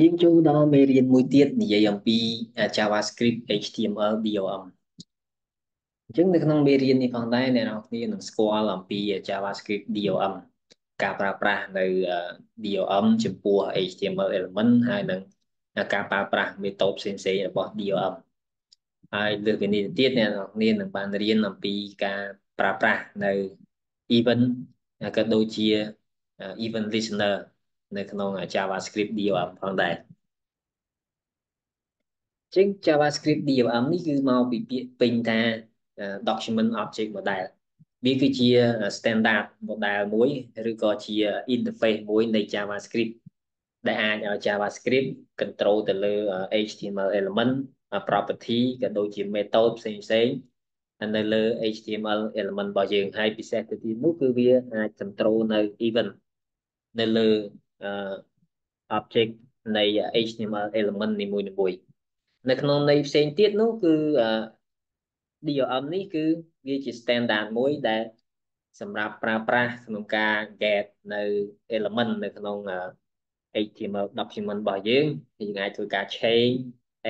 យើងចូលដល់មេរៀនមួយទៀតនិយាយអំពី JavaScript HTML DOM អញ្ចឹងនៅក្នុងមេរៀននេះផងដែរអ្នកនរគ្នានឹងស្គាល់អំពី JavaScript DOM ការប្រើប្រាស់នៅ DOM ចំពោះ HTML element ហើយនឹងការប្រើប្រាស់ method ផ្សេងៗរបស់ DOM ហើយលើសពីនេះទៀតអ្នកនរគ្នានឹងបានរៀនអំពីការប្រើប្រាស់នៅ event ក៏ដូចជា event listener នៅក្នុង JavaScript DOM ផងដែរចឹង JavaScript DOM នេះគឺមកពីពាក្យពេញថា document object model វាគឺជា standard model មួយឬក៏ជា interface មួយនៃ JavaScript ដែលអាចឲ្យ JavaScript control ទៅលើ HTML element property ក៏ដូចជា method ផ្សេងផ្សេងនៅលើ HTML element របស់យើងហើយពិសេសទៅទៀតនោះគឺវាអាច control នៅ event នៅលើ object នៃ HTML element នីមួយៗនៅក្នុងន័យផ្សេងទៀតនោះគឺ DOM នេះគឺវាជា standard មួយដែលសម្រាប់ប្រើប្រាស់ក្នុងការ get នៅ element នៅក្នុង HTML document របស់យើងយើងអាចធ្វើការ change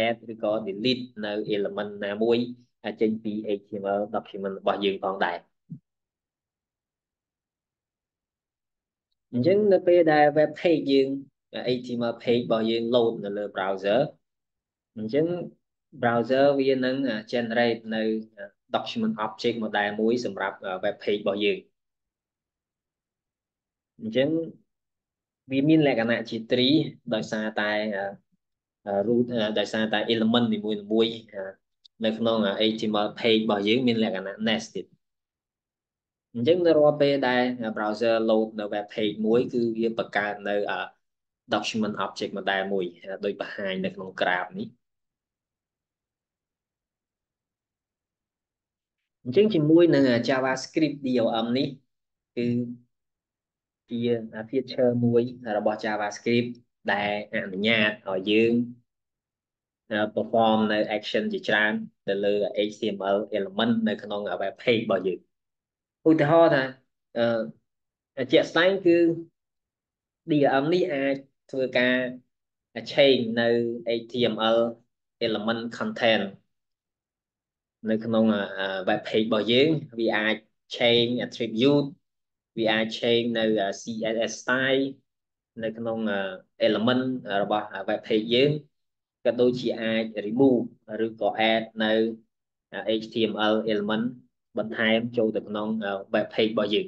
add ឬក៏ delete នៅ element ណាមួយចេញពី HTML document របស់យើងផងដែរ អញ្ចឹងនៅពេលដែល web page យើង HTML page របស់យើង load នៅលើ browser អញ្ចឹង browser វានឹង generate នៅ document object model មួយសម្រាប់ web page របស់យើងអញ្ចឹងវាមានលក្ខណៈជា tree ដោយសារតែ root ដោយសារតែ element នីមួយៗនៅក្នុង HTML page របស់យើងមានលក្ខណៈ nested អញ្ចឹងនៅរាល់ពេលដែល browser load នៅ web page មួយគឺវាបង្កើតនៅ document object model មួយដោយបង្ហាញនៅក្នុង graph នេះអញ្ចឹងជាមួយនឹង JavaScript DOM នេះគឺជា feature មួយរបស់ JavaScript ដែលអនុញ្ញាតឲ្យយើង perform នៅ action ជាច្រើនទៅលើ HTML element នៅក្នុង web page របស់យើង ឧទាហរណ៍ថាអឺជាក់ស្ដែងគឺ DOM នេះអាចធ្វើការ change នៅ HTML element content នៅក្នុង web page របស់យើងវាអាច change attribute វាអាច change នៅ CSS style នៅក្នុង element របស់ web page យើងក៏ដូចជាអាច remove ឬក៏ add នៅ HTML element បន្ថែមចូលទៅក្នុង web page របស់យើង